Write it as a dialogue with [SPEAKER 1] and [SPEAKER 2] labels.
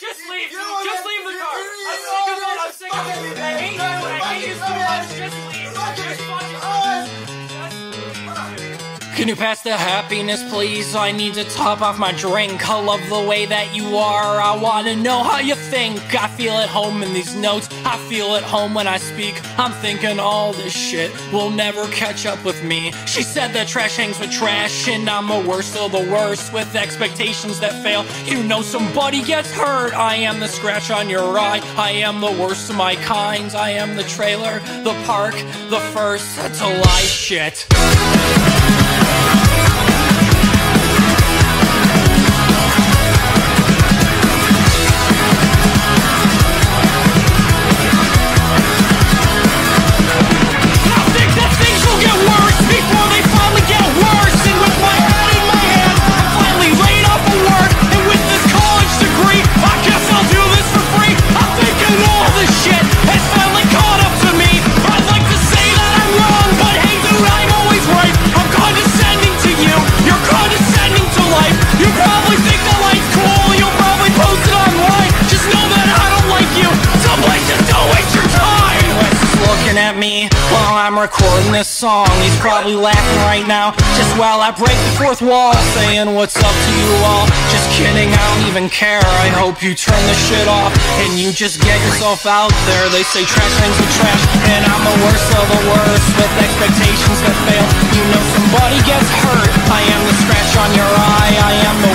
[SPEAKER 1] Just leave. Just leave the car. Can you pass the happiness, please? I need to top off my drink. I love the way that you are. I wanna know how you think. I feel at home in these notes. I feel at home when I speak. I'm thinking all this shit will never catch up with me. She said that trash hangs with trash, and I'm the worst of the worst with expectations that fail. You know somebody gets hurt. I am the scratch on your eye. I am the worst of my kind. I am the trailer, the park, the first to lie shit. I at me while I'm recording this song. He's probably laughing right now. Just while I break the fourth wall, saying what's up to you all. Just kidding, I don't even care. I hope you turn the shit off and you just get yourself out there. They say trash things with trash, and I'm the worst of the worst with expectations that fail. You know somebody gets hurt. I am the scratch on your eye. I am the